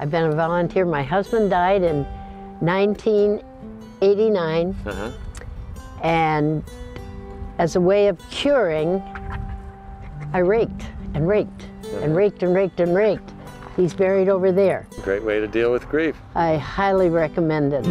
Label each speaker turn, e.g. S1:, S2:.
S1: I've been a volunteer. My husband died in 1989,
S2: Uh-huh.
S1: and as a way of curing, I raked and raked and uh-huh. raked and raked and raked. He's buried over there.
S2: Great way to deal with grief.
S1: I highly recommend it.